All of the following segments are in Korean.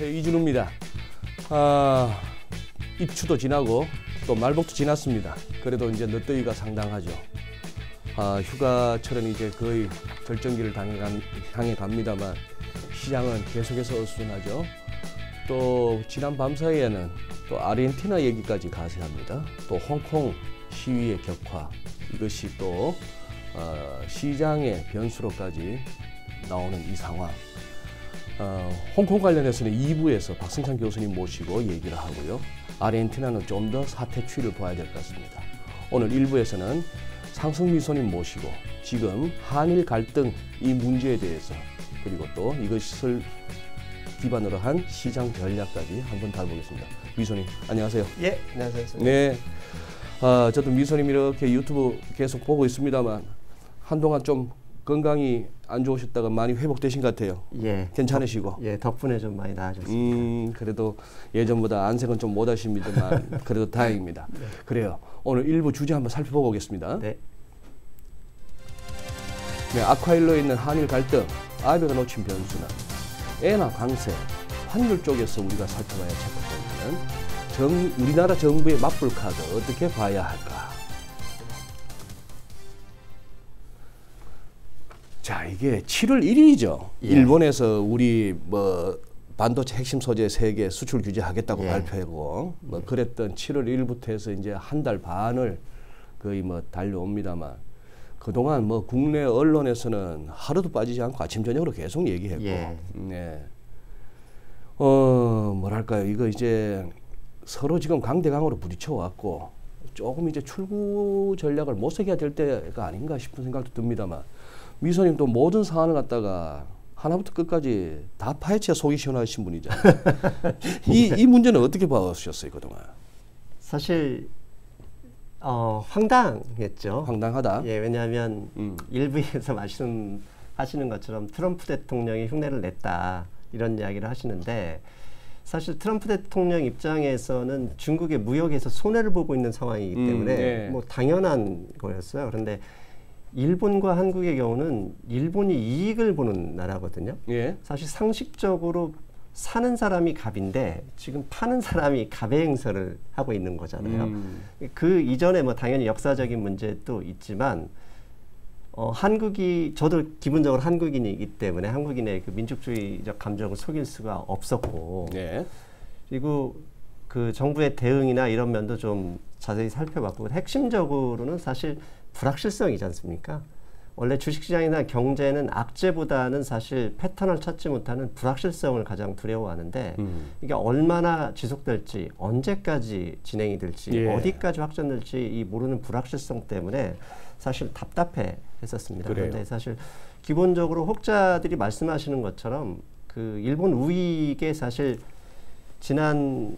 안녕하세요 이준우입니다. 아, 입추도 지나고 또 말복도 지났습니다. 그래도 이제 늦더위가 상당하죠. 아, 휴가철은 이제 거의 절정기를 향해 갑니다만 시장은 계속해서 어수선하죠. 또 지난 밤 사이에는 또 아르헨티나 얘기까지 가세합니다. 또 홍콩 시위의 격화 이것이 또 어, 시장의 변수로까지 나오는 이 상황. 어, 홍콩 관련해서는 2부에서 박승찬 교수님 모시고 얘기를 하고요. 아르헨티나는 좀 더 사태 추이를 봐야 될 것 같습니다. 오늘 1부에서는 상승미소님 모시고 지금 한일 갈등 이 문제에 대해서 그리고 또 이것을 기반으로 한 시장 전략까지 한번 다뤄보겠습니다. 미소님 안녕하세요. 예, 안녕하세요. 네. 아, 저도 미소님 이렇게 유튜브 계속 보고 있습니다만 한동안 좀 건강이 안 좋으셨다가 많이 회복되신 것 같아요. 예, 괜찮으시고. 예, 덕분에 좀 많이 나아졌습니다. 음, 그래도 예전보다 안색은 좀 못 하십니다만 그래도 다행입니다. 그래요. 오늘 일부 주제 한번 살펴보고 오겠습니다. 네, 네, 아쿠아일로에 있는 한일 갈등, 아베가 놓친 변수는 엔화 강세, 환율 쪽에서 우리가 살펴봐야 첫 번째는 정, 우리나라 정부의 맞불 카드 어떻게 봐야 할까? 자, 이게 7월 1일이죠. 예. 일본에서 우리 뭐 반도체 핵심 소재 세개 수출 규제하겠다고 예. 발표하고 뭐 그랬던 7월 1일부터 해서 이제 한 달 반을 거의 뭐 달려옵니다만 그동안 뭐 국내 언론에서는 하루도 빠지지 않고 아침 저녁으로 계속 얘기했고 예. 네. 어, 뭐랄까요. 이거 이제 서로 지금 강대강으로 부딪혀 왔고 조금 이제 출구 전략을 모색해야 될 때가 아닌가 싶은 생각도 듭니다만 미소님 또 모든 사안을 갖다가 하나부터 끝까지 다 파헤쳐 속이 시원하신 분이잖아요. 이, 이 문제는 어떻게 봐오셨어요, 그동안? 사실 어, 황당했죠. 황당하다. 예, 왜냐하면 음. 일부에서 말씀 하시는 것처럼 트럼프 대통령이 흉내를 냈다 이런 이야기를 하시는데 사실 트럼프 대통령 입장에서는 중국의 무역에서 손해를 보고 있는 상황이기 음, 때문에 네. 뭐 당연한 거였어요. 그런데 일본과 한국의 경우는 일본이 이익을 보는 나라거든요. 예. 사실 상식적으로 사는 사람이 갑인데 지금 파는 사람이 갑의 행사를 하고 있는 거잖아요. 음. 그 이전에 뭐 당연히 역사적인 문제도 있지만 어, 한국이 저도 기본적으로 한국인이기 때문에 한국인의 그 민족주의적 감정을 속일 수가 없었고 예. 그리고 그 정부의 대응이나 이런 면도 좀 자세히 살펴봤고 핵심적으로는 사실 불확실성이지 않습니까? 원래 주식시장이나 경제는 악재보다는 사실 패턴을 찾지 못하는 불확실성을 가장 두려워하는데 음. 이게 얼마나 지속될지 언제까지 진행이 될지 예. 어디까지 확전될지 이 모르는 불확실성 때문에 사실 답답해 했었습니다. 그래요. 그런데 사실 기본적으로 혹자들이 말씀하시는 것처럼 그 일본 우익의 사실 지난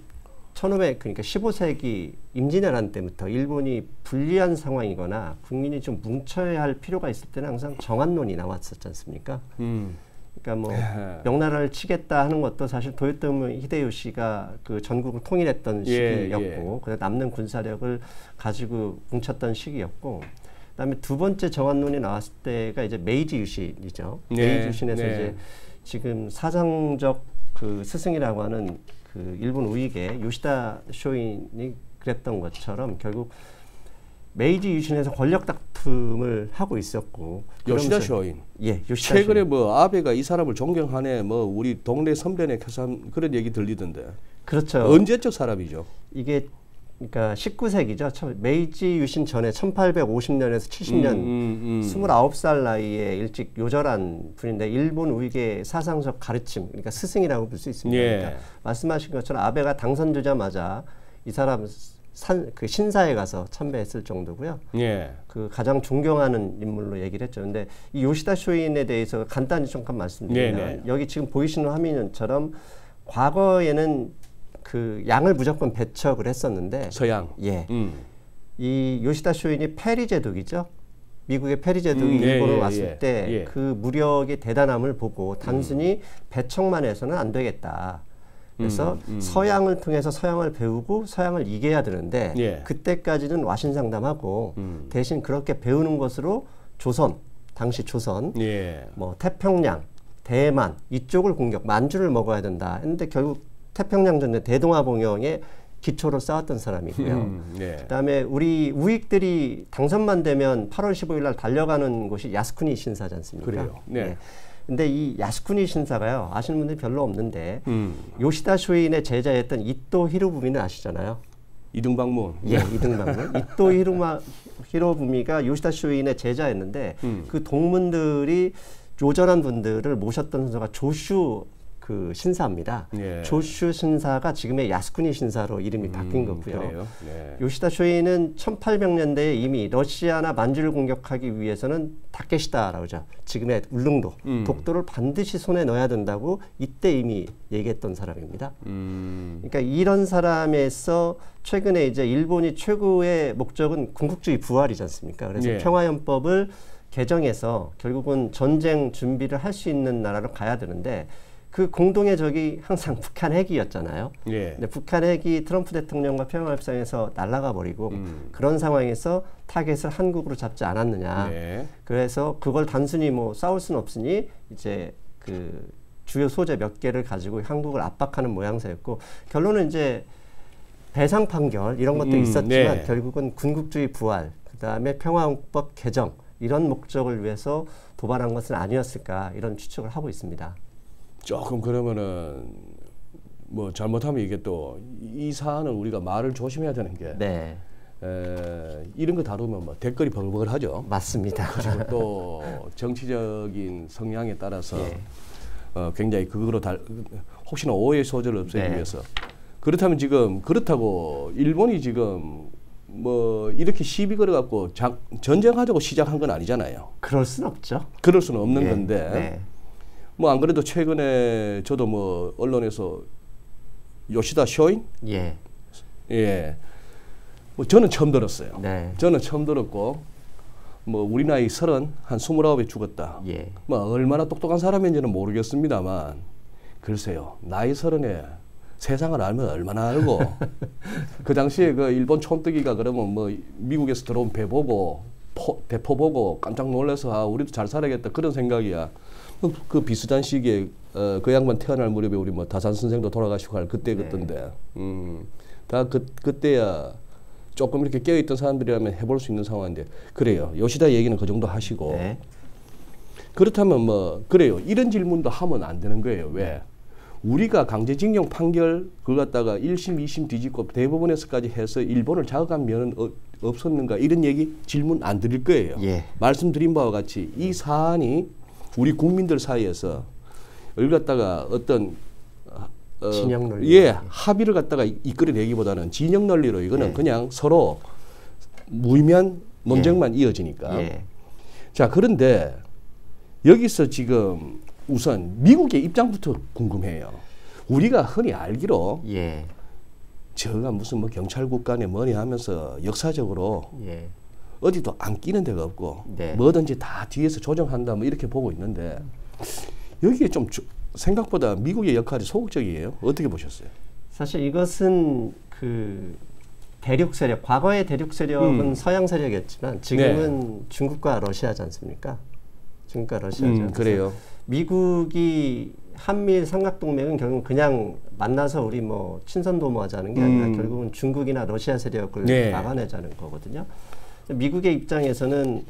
1500 그러니까 15세기 임진왜란 때부터 일본이 불리한 상황이거나 국민이 좀 뭉쳐야 할 필요가 있을 때는 항상 정한론이 나왔었지 않습니까? 음. 그러니까 뭐 예. 명나라를 치겠다 하는 것도 사실 도요토미 히데요시가 그 전국을 통일했던 예, 시기였고 그래 남는 군사력을 가지고 뭉쳤던 시기였고 그다음에 두 번째 정한론이 나왔을 때가 이제 메이지 유신이죠. 네, 메이지 유신에서 네. 이제 지금 사상적 그 스승이라고 하는 그 일본 우익의 요시다 쇼인이 그랬던 것처럼 결국 메이지 유신에서 권력 다툼을 하고 있었고 요시다 쇼인. 예, 요시다 최근에 쇼인. 뭐 아베가 이 사람을 존경하네 뭐 우리 동네 선배네 켜삼 그런 얘기 들리던데 그렇죠. 언제적 사람이죠? 이게 그러니까 19세기죠. 참, 메이지 유신 전에 1850년에서 70년 음, 음, 음. 29살 나이에 일찍 요절한 분인데 일본 우익의 사상적 가르침, 그러니까 스승이라고 볼 수 있습니다. 예. 그러니까 말씀하신 것처럼 아베가 당선되자마자 이 사람 산, 그 신사에 가서 참배했을 정도고요. 예. 그 가장 존경하는 인물로 얘기를 했죠. 근데 이 요시다 쇼인에 대해서 간단히 잠깐 말씀드리면 네네. 여기 지금 보이시는 화면처럼 과거에는 그 양을 무조건 배척을 했었는데 서양. 예. 음. 이 요시다 쇼인이 페리 제독이죠. 미국의 페리 제독이 음, 예, 일본을 예, 왔을 예, 때 예. 그 무력의 대단함을 보고 단순히 배척만 해서는 안 되겠다. 그래서 음, 음. 서양을 통해서 서양을 배우고 서양을 이겨야 되는데 예. 그때까지는 와신 상담하고 음. 대신 그렇게 배우는 것으로 조선 당시 조선 예. 뭐 태평양 대만 이쪽을 공격, 만주를 먹어야 된다. 했는데 결국 태평양 전쟁 대동아 봉영에 기초로 쌓았던 사람이고요. 음, 네. 그다음에 우리 우익들이 당선만 되면 8월 15일 날 달려가는 곳이 야스쿠니 신사지 않습니까? 그래요. 네. 근데 이 야스쿠니 신사가요. 아시는 분들이 별로 없는데 음. 요시다 쇼인의 제자였던 이토 히로부미는 아시잖아요. 이등방문. 예, 이등방문. 이토 히로마 히로부미가 요시다 쇼인의 제자였는데 음. 그 동문들이 요절한 분들을 모셨던 선수가 조슈 그 신사입니다. 예. 조슈 신사가 지금의 야스쿠니 신사로 이름이 바뀐 음, 거고요. 그래요. 네. 요시다 쇼이는 1800년대에 이미 러시아나 만주를 공격하기 위해서는 다케시다라고 하죠. 지금의 울릉도, 음. 독도를 반드시 손에 넣어야 된다고 이때 이미 얘기했던 사람입니다. 음. 그러니까 이런 사람에서 최근에 이제 일본이 최고의 목적은 군국주의 부활이지 않습니까? 그래서 예. 평화연법을 개정해서 결국은 전쟁 준비를 할 수 있는 나라로 가야 되는데 그 공동의 적이 항상 북한 핵이었잖아요. 예. 근데 북한 핵이 트럼프 대통령과 평화 협상에서 날아가 버리고 음. 그런 상황에서 타겟을 한국으로 잡지 않았느냐. 네. 그래서 그걸 단순히 뭐 싸울 수는 없으니 이제 그 주요 소재 몇 개를 가지고 한국을 압박하는 모양새였고 결론은 이제 배상 판결 이런 것도 음, 있었지만 네. 결국은 군국주의 부활 그다음에 평화헌법 개정 이런 목적을 위해서 도발한 것은 아니었을까 이런 추측을 하고 있습니다. 조금 그러면은 뭐 잘못하면 이게 또 이 사안은 우리가 말을 조심해야 되는 게 네, 에, 이런 거 다루면 뭐 댓글이 버글버글하죠. 맞습니다. 그리고 또 정치적인 성향에 따라서 예. 어, 굉장히 그거로 달, 혹시나 오해 소지를 없애기 네. 위해서 그렇다면 지금 그렇다고 일본이 지금 뭐 이렇게 시비 걸어갖고 장, 전쟁하자고 시작한 건 아니잖아요. 그럴 순 없죠. 그럴 수는 없는 예, 건데 네. 뭐 안 그래도 최근에 저도 뭐 언론에서 요시다 쇼인 예, 예. 뭐 저는 처음 들었어요. 네, 저는 처음 들었고 뭐 우리 나이 서른 한 스물아홉에 죽었다. 예, 뭐 얼마나 똑똑한 사람인지는 모르겠습니다만 글쎄요 나이 서른에 세상을 알면 얼마나 알고 그 당시에 그 일본 촌뜨기가 그러면 뭐 미국에서 들어온 배 보고 포, 대포 보고 깜짝 놀라서 아 우리도 잘 살아야겠다 그런 생각이야 그, 그 비슷한 시기에 어, 그 양반 태어날 무렵에 우리 뭐 다산 선생도 돌아가시고 할 그때 네. 그던데 음 다 그, 그때야 조금 이렇게 깨어있던 사람들이라면 해볼 수 있는 상황인데 그래요 요시다 얘기는 그 정도 하시고 네, 그렇다면 뭐 그래요. 이런 질문도 하면 안 되는 거예요. 왜? 우리가 강제징용 판결 그걸 갖다가 1심, 2심 뒤집고 대법원에서까지 해서 일본을 자극한 면은 어, 없었는가 이런 얘기 질문 안 드릴 거예요. 예. 말씀드린 바와 같이 이 사안이 우리 국민들 사이에서 을 갖다가 어떤 어, 진영 논리. 예 합의를 갖다가 이- 이끌어내기보다는 진영 논리로 이거는 예. 그냥 서로 무의미한 논쟁만 이어지니까 예, 자 그런데 여기서 지금 우선 미국의 입장부터 궁금해요. 우리가 흔히 알기로 예, 저가 무슨 뭐 경찰 국간에 뭐니 하면서 역사적으로 예. 어디도 안 끼는 데가 없고 네. 뭐든지 다 뒤에서 조정한다 뭐 이렇게 보고 있는데 여기에 좀 주- 생각보다 미국의 역할이 소극적이에요. 어떻게 보셨어요? 사실 이것은 그 대륙 세력, 과거의 대륙 세력은 음. 서양 세력이었지만 지금은 중국과 러시아지 않습니까? 중국과 러시아죠. 음, 그래요. 미국이 한미일 삼각동맹은 결국 그냥 만나서 우리 뭐 친선 도모하자는 게 아니라 음. 결국은 중국이나 러시아 세력을 네. 막아내자는 거거든요. 미국의 입장에서는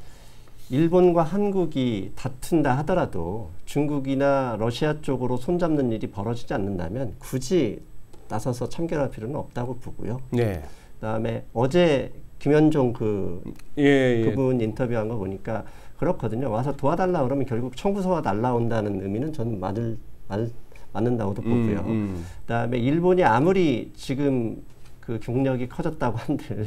일본과 한국이 다툰다 하더라도 중국이나 러시아 쪽으로 손잡는 일이 벌어지지 않는다면 굳이 나서서 참견할 필요는 없다고 보고요. 네. 그다음에 어제 김현종 그 예, 예. 그분 인터뷰한 거 보니까 그렇거든요. 와서 도와달라 그러면 결국 청구서가 날라온다는 의미는 저는 맞을 맞, 맞는다고도 보고요. 음, 음. 그다음에 일본이 아무리 지금 그 경력이 커졌다고 한들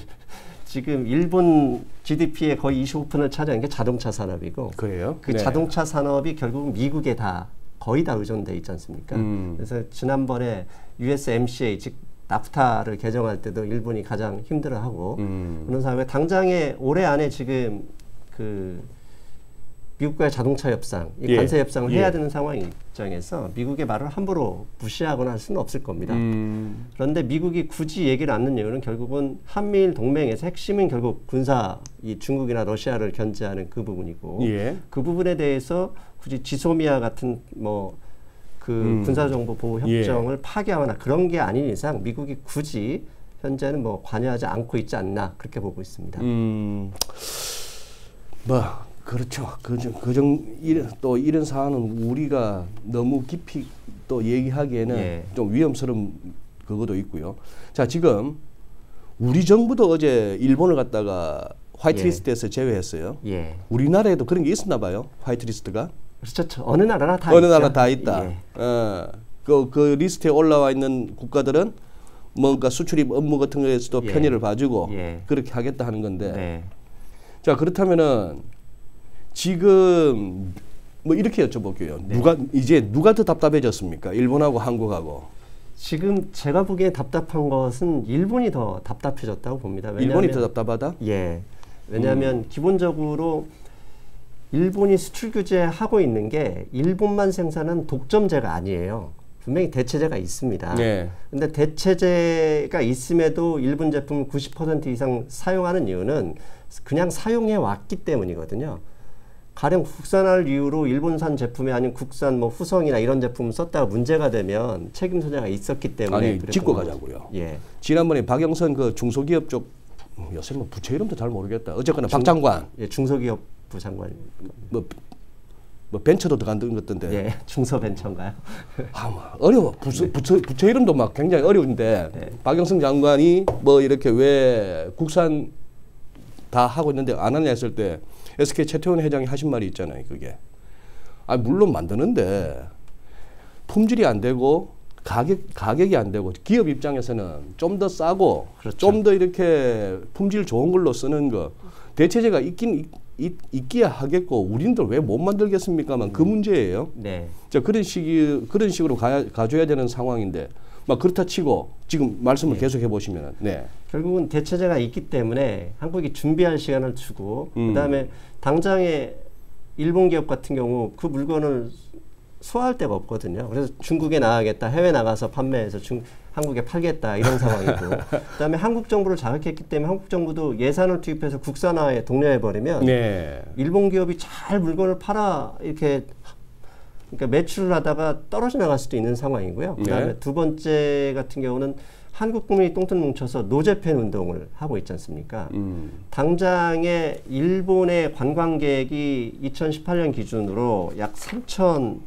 지금 일본 GDP의 거의 25%를 차지하는 게 자동차 산업이고 그래요? 그 네. 자동차 산업이 결국은 미국에 다 거의 다 의존돼 있지 않습니까? 음. 그래서 지난번에 USMCA 즉 나프타를 개정할 때도 일본이 가장 힘들어하고 음. 그런 상황에 당장에 올해 안에 지금 그 미국과의 자동차 협상, 이 예. 관세 협상을 예. 해야 되는 상황 입장에서 미국의 말을 함부로 무시하거나 할 수는 없을 겁니다. 음, 그런데 미국이 굳이 얘기를 않는 이유는 결국은 한미일 동맹에서 핵심은 결국 군사 이 중국이나 러시아를 견제하는 그 부분이고 예. 그 부분에 대해서 굳이 지소미아 같은 뭐그 음. 군사정보 보호 예. 협정을 파기하거나 그런 게 아닌 이상 미국이 굳이 현재는 뭐 관여하지 않고 있지 않나 그렇게 보고 있습니다. 음, 뭐 그렇죠. 그정 그정 이런 또 이런 사안은 우리가 너무 깊이 또 얘기하기에는 예. 좀 위험스러운 그것도 있고요. 자 지금 우리 정부도 어제 일본을 갖다가 화이트리스트에서 제외했어요. 예. 우리나라에도 그런 게 있었나 봐요. 화이트리스트가 그렇죠. 저- 어느 나라나 다 어느 있죠. 나라 다 있다. 예. 어, 그, 그 리스트에 올라와 있는 국가들은 뭔가 수출입 업무 같은 거에서도 예. 편의를 봐주고 예. 그렇게 하겠다 하는 건데 네. 자 그렇다면은 지금 뭐 이렇게 여쭤볼게요. 네. 누가 이제 누가 더 답답해졌습니까? 일본하고 한국하고 지금 제가 보기에 답답한 것은 일본이 더 답답해졌다고 봅니다. 일본이 왜냐하면- 더 답답하다? 예. 왜냐하면 음. 기본적으로 일본이 수출 규제하고 있는 게 일본만 생산한 독점제가 아니에요. 분명히 대체제가 있습니다. 네. 근데 대체제가 있음에도 일본 제품 90% 이상 사용하는 이유는 그냥 사용해 왔기 때문이거든요. 가령 국산화를 이유로 일본산 제품이 아닌 국산 뭐 후성이나 이런 제품을 썼다가 문제가 되면 책임 소재가 있었기 때문에 아니 짚고. 가자고요. 예. 지난번에 박영선 그 중소기업 쪽 음, 요새 뭐 부처 이름도 잘 모르겠다. 어쨌거나 박 장관 예, 중소기업 부 장관. 뭐, 뭐 벤처도 들어간 것 같던데 예, 중소벤처인가요? 아, 뭐 어려워. 부처, 부처, 부처 이름도 막 굉장히 어려운데 네. 박영선 장관이 뭐 이렇게 왜 국산 다 하고 있는데 안 하냐 했을 때 SK 최태원 회장이 하신 말이 있잖아요. 그게. 아 물론 만드는데 품질이 안 되고 가격 가격이 안 되고 기업 입장에서는 좀 더 싸고 그렇죠. 좀더 이렇게 품질 좋은 걸로 쓰는 거 대체제가 있긴 있, 있, 있기야 하겠고 우리들 왜 못 만들겠습니까만 그 문제예요. 네. 자 그런 식이 그런 식으로 가, 가져야 되는 상황인데 막 그렇다 치고 지금 말씀을 계속 해보시면은 네. 결국은 대체제가 있기 때문에 한국이 준비할 시간을 주고 음. 그다음에 당장에 일본 기업 같은 경우 그 물건을 소화할 데가 없거든요. 그래서 중국에 나가겠다, 해외 나가서 판매해서 중, 한국에 팔겠다 이런 상황이고, 그다음에 한국 정부를 자극했기 때문에 한국 정부도 예산을 투입해서 국산화에 독려해 버리면 네. 일본 기업이 잘 물건을 팔아 이렇게 그러니까 매출을 하다가 떨어져 나갈 수도 있는 상황이고요. 그다음에 네. 두 번째 같은 경우는 한국 국민이 똥돈 뭉쳐서 노재팬 운동을 하고 있지 않습니까? 음. 당장에 일본의 관광객이 2018년 기준으로 약 3천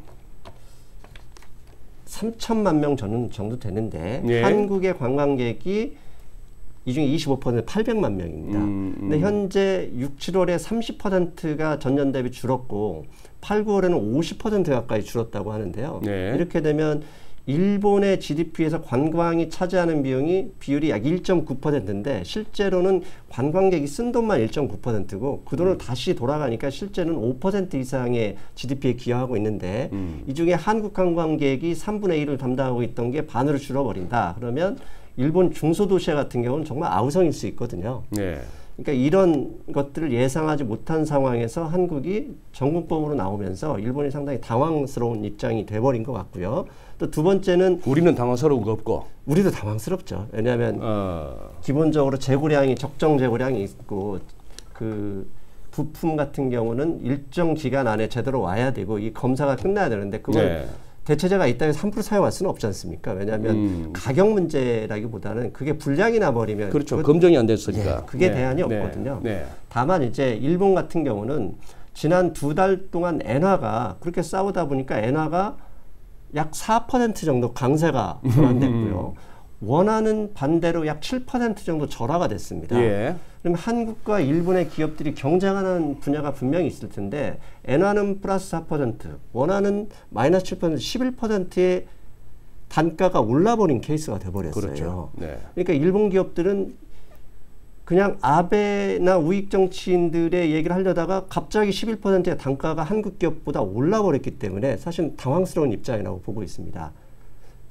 3천만 명 정도 정도 되는데 예. 한국의 관광객이 이 중에 25% 800만 명입니다. 음, 근데 현재 6, 7월에 30%가 전년 대비 줄었고 8, 9월에는 50% 가까이 줄었다고 하는데요. 네. 이렇게 되면 일본의 GDP에서 관광이 차지하는 비용이 비율이 약 1.9%인데 실제로는 관광객이 쓴 돈만 1.9%고 그 돈을 다시 돌아가니까 실제는 5% 이상의 GDP에 기여하고 있는데 음. 이 중에 한국 관광객이 3분의 1을 담당하고 있던 게 반으로 줄어버린다. 그러면 일본 중소도시 같은 경우는 정말 아우성일 수 있거든요. 네. 그러니까 이런 것들을 예상하지 못한 상황에서 한국이 전국법으로 나오면서 일본이 상당히 당황스러운 입장이 돼버린 것 같고요. 또 두 번째는 우리는 당황스러운 거 없고. 우리도 당황스럽죠. 왜냐하면 어. 기본적으로 재고량이 적정 재고량이 있고 그 부품 같은 경우는 일정 기간 안에 제대로 와야 되고 이 검사가 끝나야 되는데 그걸 네. 대체제가 있다고 해서 함부로 사용할 수는 없지 않습니까? 왜냐하면 음. 가격 문제라기보다는 그게 불량이 나버리면 그렇죠. 그- 검증이 안 됐으니까. 예, 그게 네. 대안이 네. 없거든요. 네. 다만 이제 일본 같은 경우는 지난 두 달 동안 엔화가 그렇게 싸우다 보니까 엔화가 약 4% 정도 강세가 전환됐고요. 원화는 반대로 약 7% 정도 절하가 됐습니다. 예. 그럼 한국과 일본의 기업들이 경쟁하는 분야가 분명히 있을 텐데 엔화는 플러스 4%, 원화는 마이너스 7%, 11%의 단가가 올라버린 케이스가 돼버렸어요. 그렇죠. 네. 그러니까 일본 기업들은 그냥 아베나 우익 정치인들의 얘기를 하려다가 갑자기 11%의 단가가 한국 기업보다 올라버렸기 때문에 사실 당황스러운 입장이라고 보고 있습니다.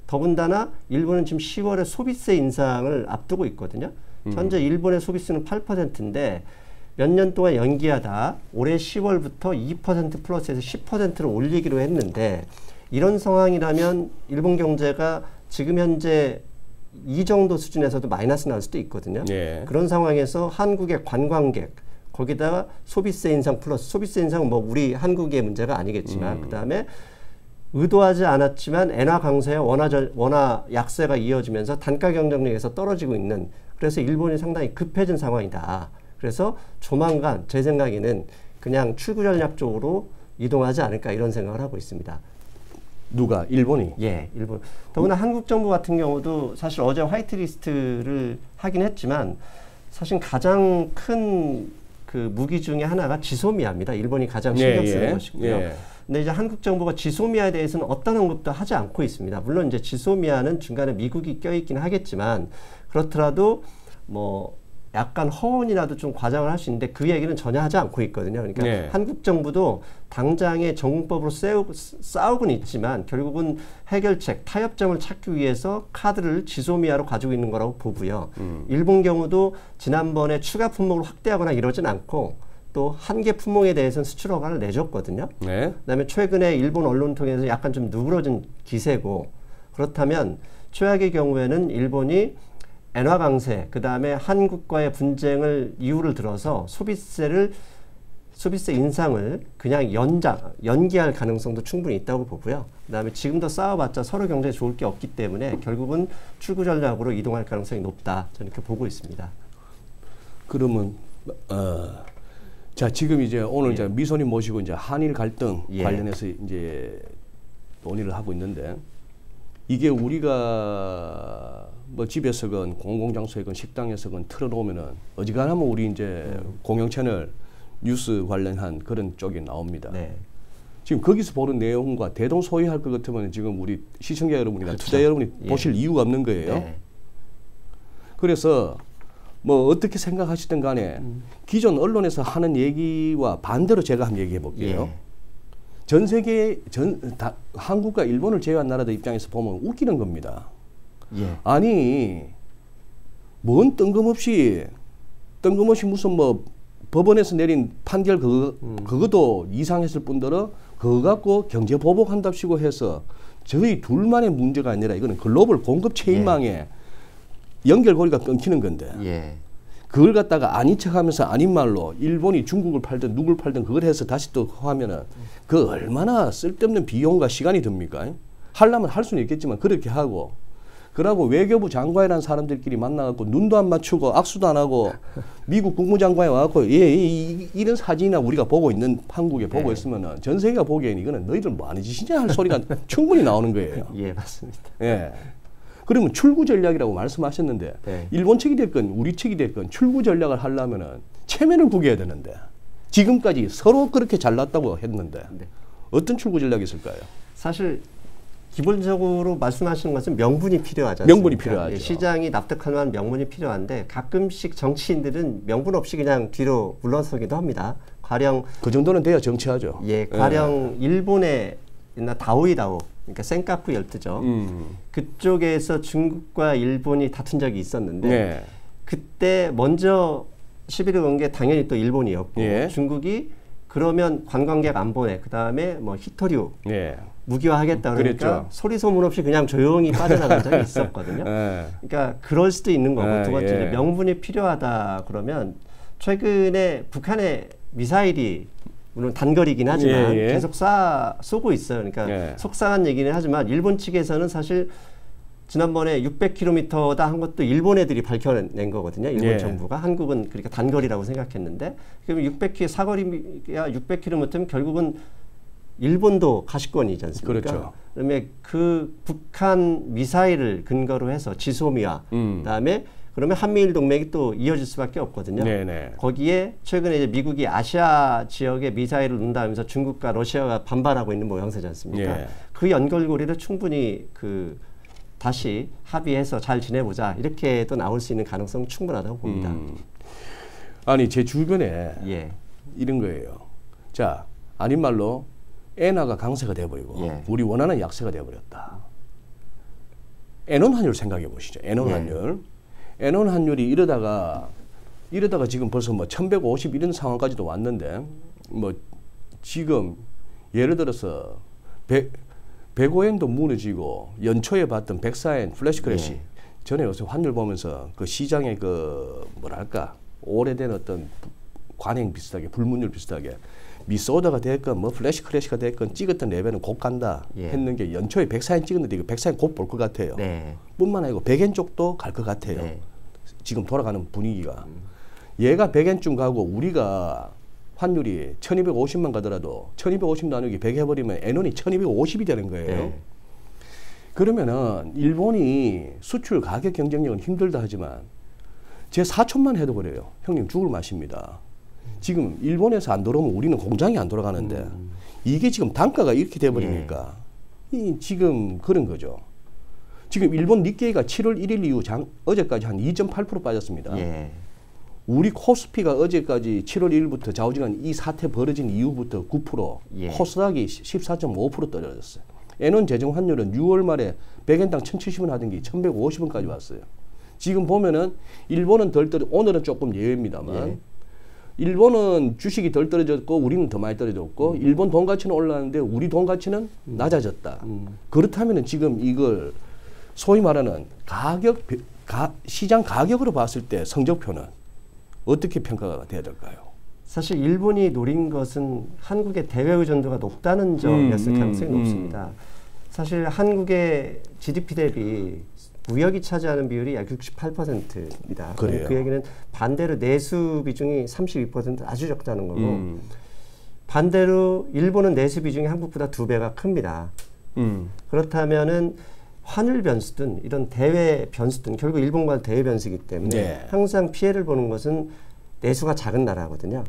더군다나 일본은 지금 10월에 소비세 인상을 앞두고 있거든요. 현재 일본의 소비세는 8%인데 몇 년 동안 연기하다 올해 10월부터 2% 플러스에서 10%를 올리기로 했는데 이런 상황이라면 일본 경제가 지금 현재 이 정도 수준에서도 마이너스 나올 수도 있거든요. 예. 그런 상황에서 한국의 관광객 거기다가 소비세 인상 플러스 소비세 인상은 뭐 우리 한국의 문제가 아니겠지만 음. 그다음에 의도하지 않았지만 엔화 강세에 원화 절, 원화 약세가 이어지면서 단가 경쟁력에서 떨어지고 있는 그래서 일본이 상당히 급해진 상황이다. 그래서 조만간 제 생각에는 그냥 출구 전략 쪽으로 이동하지 않을까 이런 생각을 하고 있습니다. 누가 일본이 예, 일본. 더구나 한국 정부 같은 경우도 사실 어제 화이트리스트를 하긴 했지만 사실 가장 큰 그 무기 중에 하나가 지소미아입니다. 일본이 가장 신경 쓰는 예, 예. 것이고요. 예. 근데 이제 한국 정부가 지소미아에 대해서는 어떤 언급도 하지 않고 있습니다. 물론 이제 지소미아는 중간에 미국이 껴있긴 하겠지만 그렇더라도 뭐 약간 허언이라도 좀 과장을 할 수 있는데 그 얘기는 전혀 하지 않고 있거든요. 그러니까 네. 한국 정부도 당장의 정법으로 싸우고는 있지만 결국은 해결책, 타협점을 찾기 위해서 카드를 지소미아로 가지고 있는 거라고 보고요. 일본 경우도 지난번에 추가 품목을 확대하거나 이러진 않고 또 한계 품목에 대해서는 수출 허가를 내줬거든요. 네. 그다음에 최근에 일본 언론 통해서 약간 좀 누그러진 기세고 그렇다면 최악의 경우에는 일본이 엔화 강세 그다음에 한국과의 분쟁을 이유를 들어서 소비세를 소비세 인상을 그냥 연장 연기할 가능성도 충분히 있다고 보고요. 그다음에 지금도 싸워봤자 서로 경제에 좋을 게 없기 때문에 결국은 출구 전략으로 이동할 가능성이 높다. 저는 이렇게 보고 있습니다. 그러면 어. 자 지금 이제 오늘 이제 미소님 모시고 이제 한일 갈등 예. 관련해서 이제 논의를 하고 있는데 이게 우리가 뭐 집에서건 공공장소에건 식당에서건 틀어놓으면은 어지간하면 우리 이제 공영 채널 뉴스 관련한 그런 쪽이 나옵니다. 네. 지금 거기서 보는 내용과 대동 소이할 것 같으면 지금 우리 시청자 여러분이나 그렇죠. 투자 여러분이 예. 보실 이유가 없는 거예요. 네. 그래서 뭐 어떻게 생각하시든 간에 음. 기존 언론에서 하는 얘기와 반대로 제가 한번 얘기해 볼게요. 예. 전 세계 전 다, 한국과 일본을 제외한 나라들 입장에서 보면 웃기는 겁니다. 예. 아니 뭔 뜬금없이 뜬금없이 무슨 뭐 법원에서 내린 판결 그거 그것도 이상했을 뿐더러 그거 갖고 경제 보복한답시고 해서 저희 둘만의 문제가 아니라 이거는 글로벌 공급 체인망에 연결고리가 끊기는 건데 예. 그걸 갖다가 아닌 척하면서 아닌 말로 일본이 중국을 팔든 누굴 팔든 그걸 해서 다시 또 하면은 그 얼마나 쓸데없는 비용과 시간이 듭니까? 하려면 할 수는 있겠지만 그렇게 하고 그러고 외교부 장관이라는 사람들끼리 만나갖고 눈도 안 맞추고 악수도 안 하고 미국 국무장관이 와갖고 예, 이, 이, 이런 사진이나 우리가 보고 있는 한국에 보고 네. 있으면은 전 세계가 보기엔 이거는 너희들 뭐 하는 짓이냐 할 소리가 충분히 나오는 거예요. 예, 맞습니다. 예. 그러면 출구 전략이라고 말씀하셨는데 네. 일본 측이 됐건 우리 측이 됐건 출구 전략을 하려면은 체면을 구겨야 되는데 지금까지 서로 그렇게 잘났다고 했는데 네. 어떤 출구 전략이 있을까요? 사실 기본적으로 말씀하시는 것은 명분이 필요하죠. 명분이 필요하죠. 시장이 납득할 만한 명분이 필요한데 가끔씩 정치인들은 명분 없이 그냥 뒤로 물러서기도 합니다. 가령 그 정도는 돼야 정치하죠. 예, 가령 일본의 옛날 다오이다오 그러니까 센카쿠 열트죠. 음. 그쪽에서 중국과 일본이 다툰 적이 있었는데 네. 그때 먼저 시비를 건 게 당연히 또 일본이었고 예. 중국이 그러면 관광객 안 보내 그 다음에 뭐 히토류 예. 무기화하겠다 그러니까 그랬죠. 소리 소문 없이 그냥 조용히 빠져나간 적이 있었거든요. 예. 그러니까 그럴 수도 있는 거고 아, 두 번째 예. 는 명분이 필요하다 그러면 최근에 북한의 미사일이 물론 단거리긴 하지만 예, 예. 계속 쏴 쏘고 있어요. 그러니까 예. 속상한 얘기는 하지만 일본 측에서는 사실 지난번에 600km다 한 것도 일본 애들이 밝혀낸 거거든요. 일본 예. 정부가 한국은 그러니까 단거리라고 생각했는데 그럼 600km 사거리야 600km면 결국은 일본도 가시권이지 않습니까? 그렇죠. 그다음에 그 북한 미사일을 근거로 해서 지소미아 음. 그다음에 그러면 한미일 동맹이 또 이어질 수밖에 없거든요. 네네. 거기에 최근에 이제 미국이 아시아 지역에 미사일을 논다면서 중국과 러시아가 반발하고 있는 모양새지 않습니까? 예. 그 연결고리를 충분히 그 다시 합의해서 잘 지내보자 이렇게도 나올 수 있는 가능성 은 충분하다고 봅니다. 음. 아니 제 주변에 예, 이런 거예요. 자, 아닌 말로 엔화가 강세가 돼버리고 예. 우리 원하는 약세가 돼버렸다. 엔원 환율 생각해 보시죠. 엔원 예. 환율. 엔원 환율이 이러다가 이러다가 지금 벌써 뭐 1150 이런 상황까지도 왔는데 뭐 지금 예를 들어서 백 백오엔도 무너지고 연초에 봤던 백사엔 flash crash 예. 전에 요새 환율 보면서 그 시장의 그 뭐랄까 오래된 어떤 부- 관행 비슷하게 불문율 비슷하게 미소다가 됐건 뭐 flash crash가 됐건 찍었던 레벨은 곧 간다 예. 했는 게 연초에 백사엔 찍었는데 이거 백사엔 곧볼 것 같아요. 네. 뿐만 아니고 백엔 쪽도 갈 것 같아요. 네. 지금 돌아가는 분위기가 얘가 백엔쯤 가고 우리가 환율이 1250만 가더라도 1250 나누기 100 해버리면 엔원이 1250이 되는 거예요. 네. 그러면은 일본이 수출 가격 경쟁력은 힘들다 하지만 제 4천만 해도 그래요. 형님 죽을 맛입니다. 지금 일본에서 안 돌아오면 우리는 공장이 안 돌아가는데 음. 이게 지금 단가가 이렇게 돼버리니까 예. 이 지금 그런 거죠. 지금 일본 니케이가 7월 1일 이후 장, 어제까지 한 2.8% 빠졌습니다. 예. 우리 코스피가 어제까지 7월 1일부터 좌우지간 이 사태 벌어진 이후부터 9%, 예. 코스닥이 14.5% 떨어졌어요. 엔원 재정 환율은 6월 말에 100엔당 1,070원 하던 게 1,150원까지 왔어요. 지금 보면은 일본은 덜 떨어 오늘은 조금 예외입니다만 예. 일본은 주식이 덜 떨어졌고 우리는 더 많이 떨어졌고 일본 돈 가치는 올랐는데 우리 돈 가치는 낮아졌다. 그렇다면은 지금 이걸 소위 말하는 가격 배- 가, 시장 가격으로 봤을 때 성적표는 어떻게 평가가 돼야 될까요? 사실 일본이 노린 것은 한국의 대외 의존도가 높다는 점이었을 음, 가능성이 음, 높습니다. 사실 한국의 GDP 대비 무역이 차지하는 비율이 약 68%입니다. 그래요. 그 얘기는 반대로 내수 비중이 32% 아주 적다는 거고 음. 반대로 일본은 내수 비중이 한국보다 두 배가 큽니다. 음. 그렇다면은 환율 변수든 이런 대외 변수든 결국 일본과 대외 변수이기 때문에 네. 항상 피해를 보는 것은 내수가 작은 나라거든요.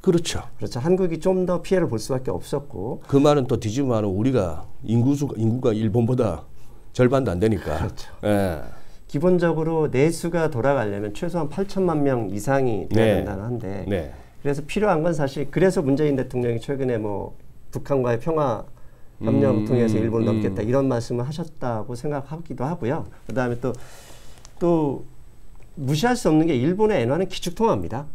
그렇죠. 그렇죠. 한국이 좀 더 피해를 볼 수밖에 없었고 그 말은 또 뒤집으면 우리가 인구수 인구가 일본보다 절반도 안 되니까. 그렇죠. 예. 기본적으로 내수가 돌아가려면 최소한 8천만 명 이상이 돼야 네. 된다는 한데 네. 그래서 필요한 건 사실 그래서 문재인 대통령이 최근에 뭐 북한과의 평화 협력을 음, 통해서 음, 일본을 음. 넘겠다 이런 말씀을 하셨다고 생각하기도 하고요. 그다음에 또또 무시할 수 없는 게 일본의 엔화는 기축통화입니다.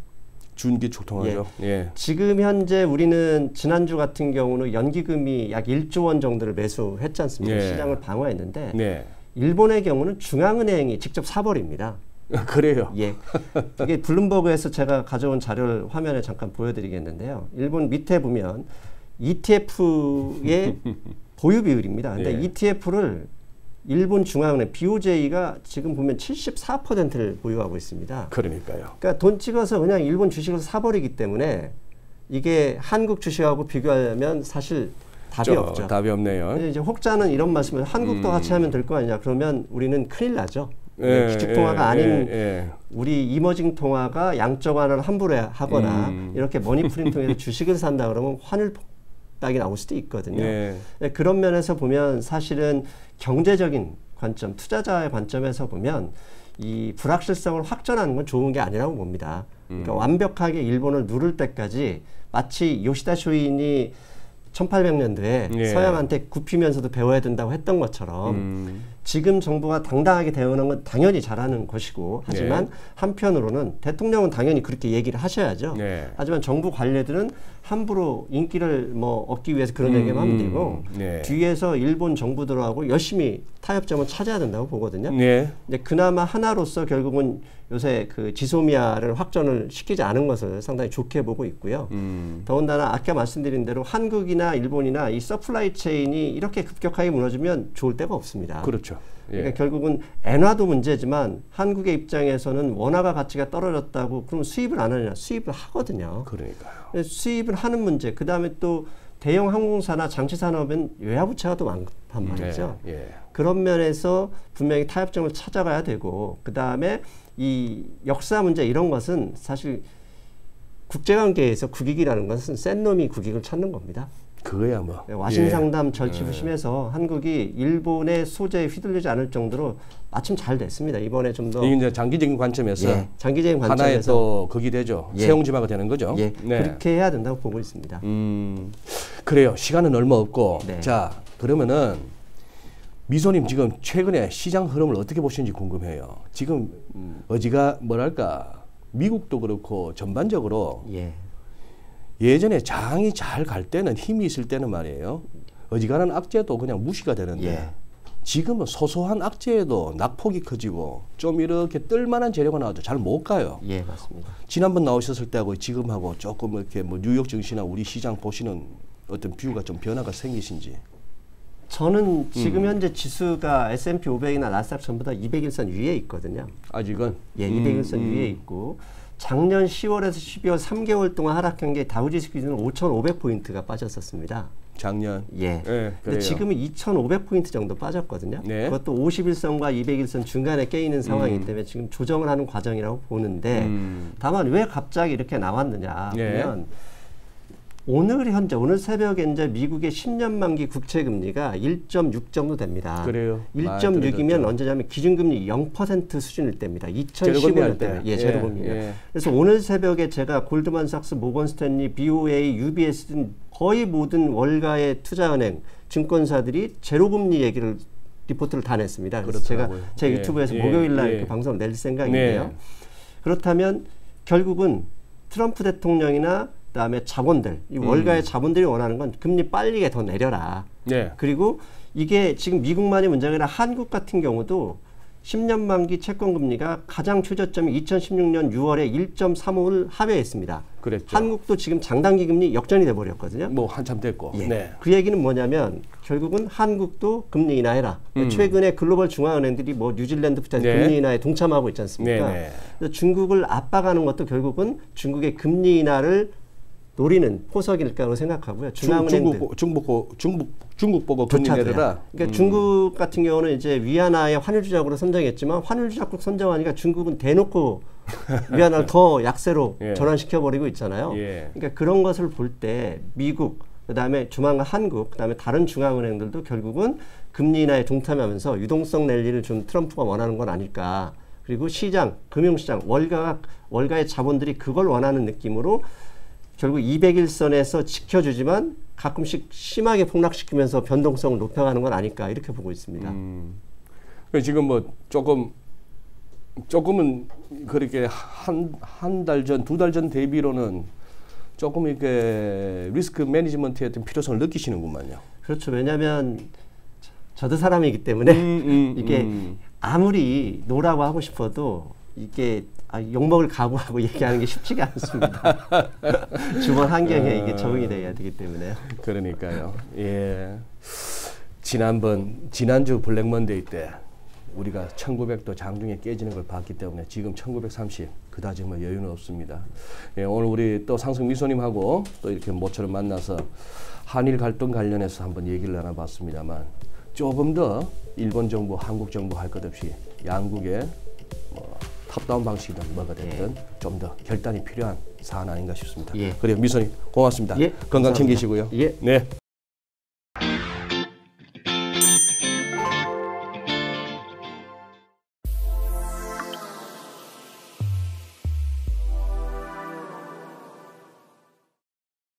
준기축 통화죠. 예. 지금 현재 우리는 지난주 같은 경우는 연기금이 약 1조 원 정도를 매수했지 않습니까? 네. 시장을 방어했는데 네. 일본의 경우는 중앙은행이 직접 사버립니다. 그래요. 예. 이게 블룸버그에서 제가 가져온 자료를 화면에 잠깐 보여드리겠는데요. 일본 밑에 보면 ETF의 보유 비율입니다. 근데 예. ETF를 일본 중앙은행 BOJ가 지금 보면 74%를 보유하고 있습니다. 그러니까요. 그러니까 돈 찍어서 그냥 일본 주식을 사버리기 때문에 이게 한국 주식하고 비교하면 사실 답이 저, 없죠. 답이 없네요. 이제 혹자는 이런 말씀을 한국도 음. 같이 하면 될 거 아니냐 그러면 우리는 큰일 나죠. 예, 기축 통화가 예, 아닌 예, 예. 우리 이머징 통화가 양적 완화를 함부로 하거나 음. 이렇게 머니프린 통해서 주식을 산다 그러면 환율 폭락이 나올 수도 있거든요. 네. 네, 그런 면에서 보면 사실은 경제적인 관점, 투자자의 관점에서 보면 이 불확실성을 확전하는 건 좋은 게 아니라고 봅니다. 음. 그러니까 완벽하게 일본을 누를 때까지 마치 요시다 쇼인이 1800년도에 예. 서양한테 굽히면서도 배워야 된다고 했던 것처럼 음. 지금 정부가 당당하게 대응하는 건 당연히 잘하는 것이고 하지만 네. 한편으로는 대통령은 당연히 그렇게 얘기를 하셔야죠. 네. 하지만 정부 관례들은 함부로 인기를 뭐 얻기 위해서 그런 음, 얘기만 하면 되고 네. 뒤에서 일본 정부들하고 열심히 타협점을 찾아야 된다고 보거든요. 네. 근데 그나마 하나로서 결국은 요새 그 지소미아를 확전을 시키지 않은 것을 상당히 좋게 보고 있고요. 음. 더군다나 아까 말씀드린 대로 한국이나 일본이나 이 supply chain이 이렇게 급격하게 무너지면 좋을 데가 없습니다. 그렇죠. 예. 그러니까 결국은 엔화도 문제지만 한국의 입장에서는 원화가 가치가 떨어졌다고 그럼 수입을 안 하느냐? 수입을 하거든요. 그러니까요. 수입을 하는 문제. 그 다음에 또 대형 항공사나 장치 산업은 외화부채가 또 많단 말이죠. 네. 예. 그런 면에서 분명히 타협점을 찾아가야 되고 그 다음에 이 역사 문제 이런 것은 사실 국제관계에서 국익이라는 것은 센 놈이 국익을 찾는 겁니다. 그거야 뭐. 와신 상담 절치부 심해서 한국이 일본의 소재에 휘둘리지 않을 정도로 마침 잘 됐습니다. 이번에 좀더 예. 이제 장기적인 관점에서 예, 장기적인 하나의 관점에서 또 극이 되죠. 예. 세용지마가 되는 거죠. 예, 네. 그렇게 해야 된다고 보고 있습니다. 음, 그래요. 시간은 얼마 없고. 네. 자, 그러면은 미소님 지금 최근에 시장 흐름을 어떻게 보시는지 궁금해요. 지금 어지가 뭐랄까 미국도 그렇고 전반적으로 예. 예전에 장이 잘 갈 때는 힘이 있을 때는 말이에요. 어지간한 악재도 그냥 무시가 되는데 예. 지금은 소소한 악재에도 낙폭이 커지고 좀 이렇게 뜰만한 재료가 나와도 잘 못 가요. 예, 맞습니다. 지난번 나오셨을 때하고 지금하고 조금 이렇게 뭐 뉴욕 증시나 우리 시장 보시는 어떤 뷰가 좀 변화가 생기신지. 저는 지금 음. 현재 지수가 S&P 500이나 나스닥 전부 다 200일선 위에 있거든요. 아직은 예, 음, 200일선 음. 위에 있고 작년 10월에서 12월 3개월 동안 하락한 게 다우지수 기준으로 5,500포인트가 빠졌었습니다. 작년. 예. 예, 근데. 지금은 2,500포인트 정도 빠졌거든요. 네. 그것도 50일선과 200일선 중간에 깨 있는 상황이기 음. 때문에 지금 조정을 하는 과정이라고 보는데 음. 다만 왜 갑자기 이렇게 나왔느냐 네. 하면 오늘 현재 오늘 새벽에 이제 미국의 10년 만기 국채 금리가 1.6 정도 됩니다. 그래요. 많이 1.6이면 떨어졌죠. 언제냐면 기준금리 0% 수준일 때입니다. 제로금리 할 2015년 때. 때. 예, 예, 제로금리요. 예. 그래서 오늘 새벽에 제가 골드만삭스, 모건스탠리, BOA, UBS 등 거의 모든 월가의 투자은행, 증권사들이 제로금리 얘기를 리포트를 다 냈습니다. 그래서 제가 그렇더라고요. 제 예, 유튜브에서 예, 목요일 날 예. 이렇게 방송을 낼 생각인데요. 네. 그렇다면 결국은 트럼프 대통령이나 그다음에 자본들, 이 음. 월가의 자본들이 원하는 건 금리 빨리 더 내려라. 네. 그리고 이게 지금 미국만이 문제가 아니라 한국 같은 경우도 10년 만기 채권 금리가 가장 최저점이 2016년 6월에 1.35를 하회했습니다. 그랬죠. 한국도 지금 장단기 금리 역전이 돼 버렸거든요. 뭐 한참 됐고. 예. 네. 그 얘기는 뭐냐면 결국은 한국도 금리 인하해라. 음. 최근에 글로벌 중앙은행들이 뭐 뉴질랜드부터 네. 금리 인하에 동참하고 있지 않습니까? 네, 네. 중국을 압박하는 것도 결국은 중국의 금리 인하를 노리는 포석일 거라고 생각하고요. 중, 중앙은행들 중국 보- 중국 보- 중국 중국 보고 금리 조차도요. 내려라. 그러니까 음. 중국 같은 경우는 이제 위안화의 환율 조작으로 선정했지만 환율 조작국 선정하니까 중국은 대놓고 위안화를 더 약세로 예. 전환시켜 버리고 있잖아요. 예. 그러니까 그런 것을 볼 때 미국 그다음에 조만간 한국 그다음에 다른 중앙은행들도 결국은 금리 인하에 동참하면서 유동성 랠리를 좀 트럼프가 원하는 건 아닐까. 그리고 시장, 금융시장, 월가 월가의 자본들이 그걸 원하는 느낌으로 결국 200일선에서 지켜주지만 가끔씩 심하게 폭락시키면서 변동성을 높여가는 건 아닐까 이렇게 보고 있습니다. 음. 그 지금 뭐 조금 조금은 그렇게 한 한 달 전, 두 달 전 대비로는 조금 이렇게 리스크 매니지먼트의 어떤 필요성을 느끼시는구만요. 그렇죠. 왜냐하면 저- 저도 사람이기 때문에 음, 이게 음. 아무리 no라고 하고 싶어도 이게 아, 욕먹을 각오하고 얘기하는 게 쉽지가 않습니다. 주변 환경에 이게 적응이 돼야 되기 때문에요. 그러니까요. 예. 지난번 지난주 Black Monday 때 우리가 1900도 장중에 깨지는 걸 봤기 때문에 지금 1930 그다지 뭐 여유는 없습니다. 예, 오늘 우리 또 상승 미소님하고 또 이렇게 모처럼 만나서 한일 갈등 관련해서 한번 얘기를 나눠봤습니다만 조금 더 일본 정부, 한국 정부 할 것 없이 양국의 뭐 탑다운 방식이든 뭐가 됐든 좀더 결단이 필요한 사안 아닌가 싶습니다. 예. 그래요, 미소님 고맙습니다. 예, 건강 감사합니다. 챙기시고요. 예. 네.